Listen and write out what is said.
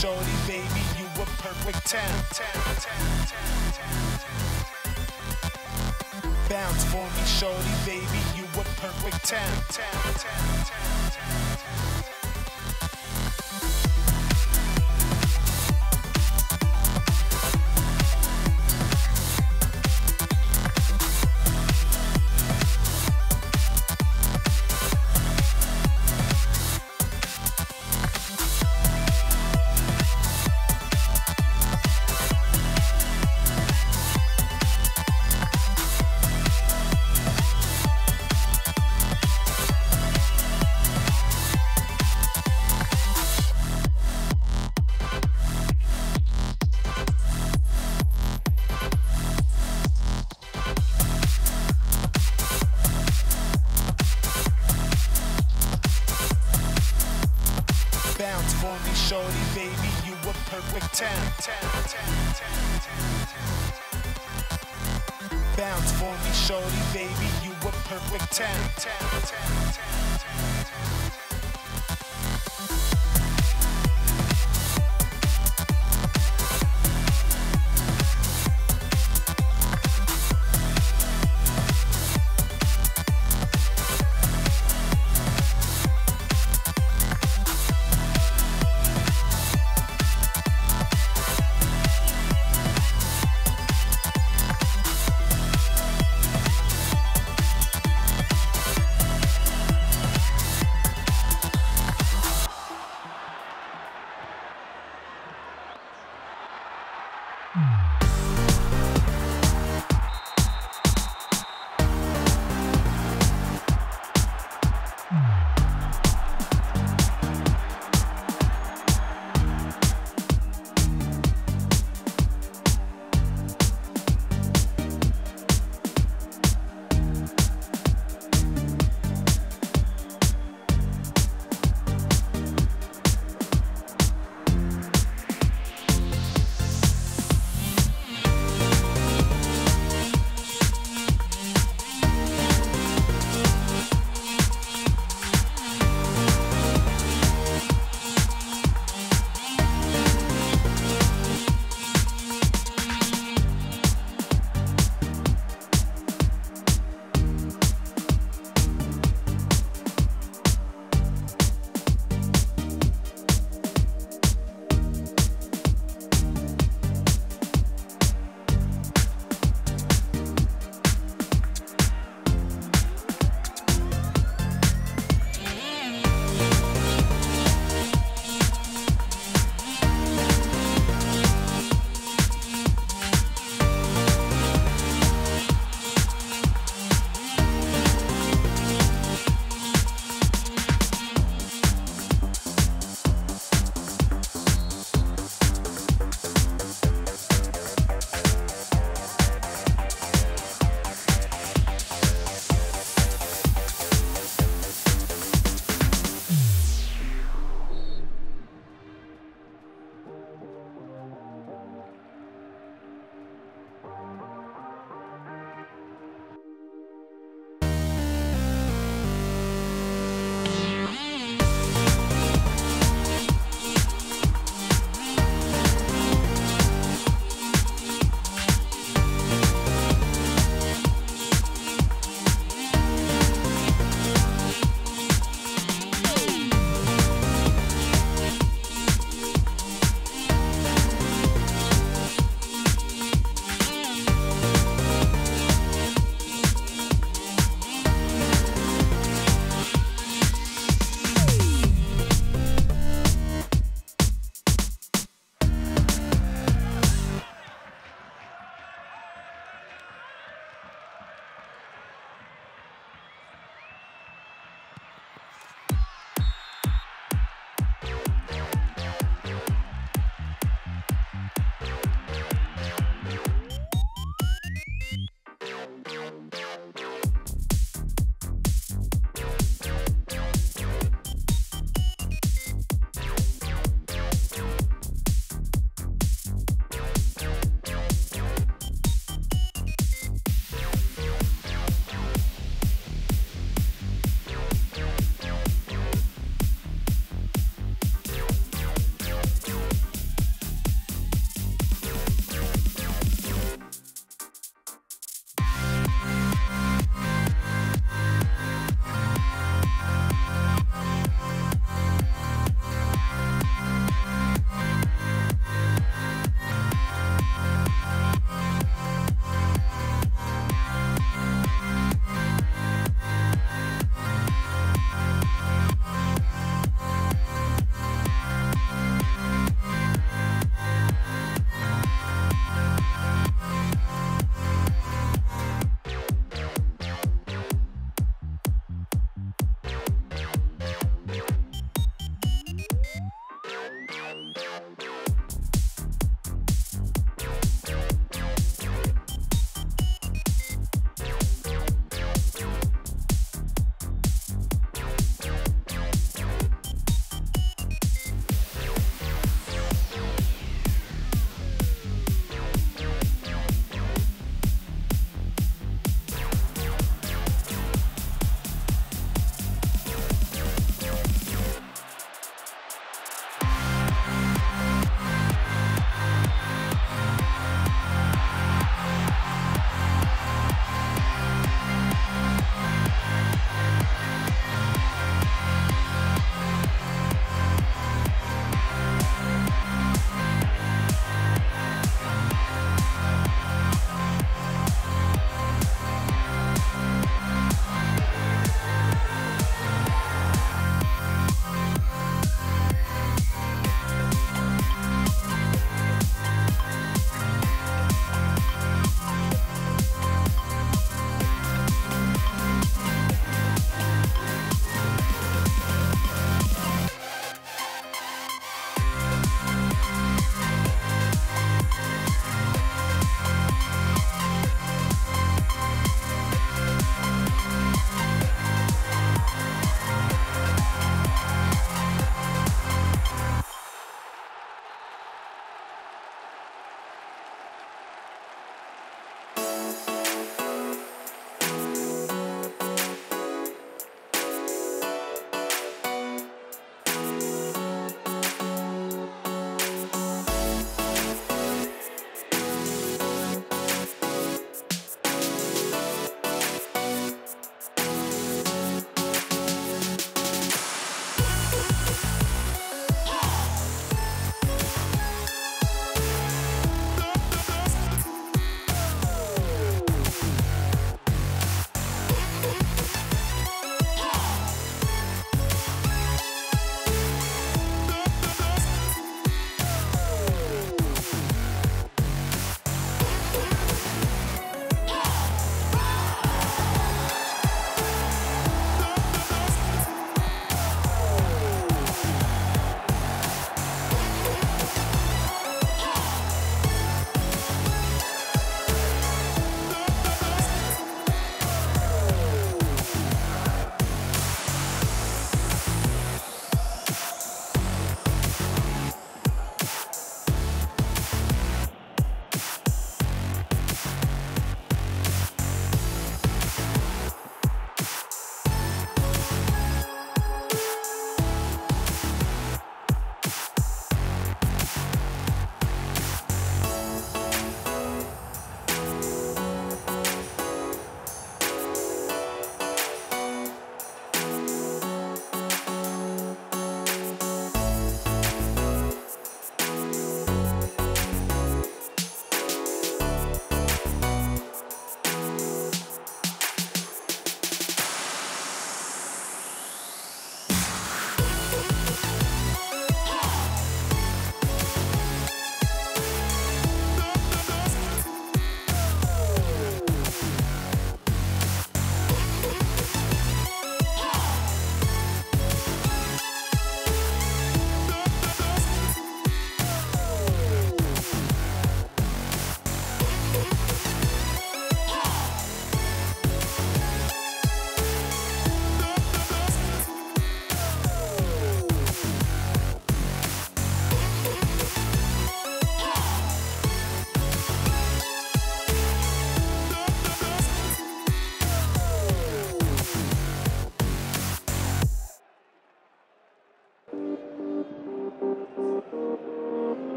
shorty, baby, you a perfect ten. Bounce for me, shorty, baby, you a perfect ten. Perfect ten. Bounce for me, shorty, baby, you a perfect ten.